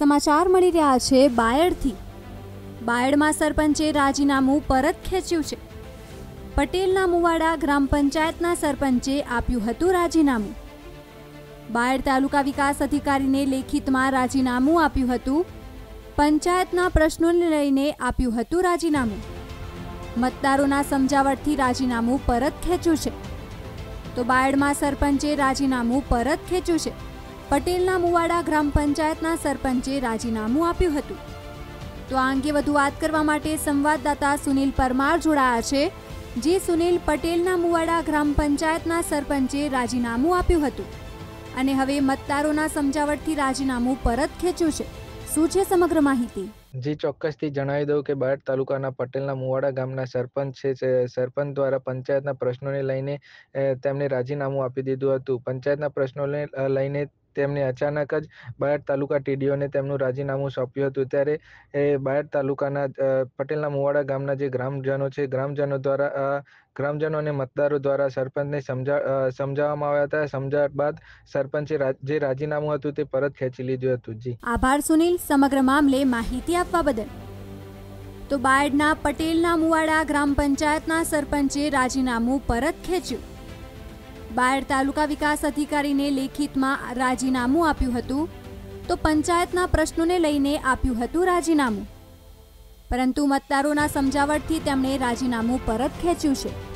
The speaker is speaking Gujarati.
સમાચાર મળી રહ્યા છે બાયડથી. બાયડમાં સરપંચે રાજીનામું પરત ખેંચ્યું છે. પટેલના મુવાડા ગ્રામ પંચાયતના સરપંચે આપ્યું હતું રાજીનામું. બાયડ તાલુકા વિકાસ અધિકારીને લેખિતમાં રાજીનામું આપ્યું હતું. પંચાયતના પ્રશ્નોને લઈને આપ્યું હતું રાજીનામું. મતદારોના સમજાવટથી રાજીનામું પરત ખેંચ્યું છે. તો બાયડમાં સરપંચે રાજીનામું પરત ખેંચ્યું છે. પટેલના મુવાડા ગ્રામ પંચાયતના સરપંચે રાજીનામું આપ્યું હતું. તો આ અંગે વધુ વાત કરવા માટે સંવાદદાતા સુનિલ પરમાર જોડાયા છે, જે સુનિલ પટેલના મુવાડા ગ્રામ પંચાયતના સરપંચે રાજીનામું આપ્યું હતું. અને હવે મતદારોના સમજાવટથી રાજીનામું પરત ખેંચ્યું છે. શું છે સમગ્ર માહિતી? જી, ચોક્કસથી જણાવી દઉં કે બાયડ તાલુકાના પટેલના મુવાડા ગામના સરપંચ છે સરપંચ દ્વારા પંચાયતના પ્રશ્નોને લઈને તેમણે રાજીનામું આપી દીધું હતું. પંચાયતના પ્રશ્નોને લઈને તેમને અચાનક જ બાયડ તાલુકા ટીડીઓને તેમનું રાજીનામું સોંપ્યું હતું. ત્યારે એ બાયડ તાલુકાના પટેલના મુવાડા ગામના જે ગ્રામજનો છે, ગ્રામજનો દ્વારા ગ્રામજનો અને મતદારો દ્વારા સરપંચને સમજા સમજાવવામાં આવ્યા હતા. સમજાવ્યા બાદ સરપંચે જે રાજીનામું હતું તે પરત ખેંચી લીધું હતું. જી. આભાર સુનિલ. સમગ્ર મામલે માહિતી આપવા બદલ. તો બાયડના, પટેલના મુવાડા ગ્રામ પંચાયતના સરપંચે રાજીનામું પરત ખેંચ્યું. બાયડ તાલુકા વિકાસ અધિકારીને લેખિતમાં રાજીનામું આપ્યું હતું તો પંચાયતના પ્રશ્નોને લઈને આપ્યું હતું રાજીનામું. પરંતુ મતદારોના સમજાવટથી તેમણે રાજીનામું પરત ખેંચ્યું છે.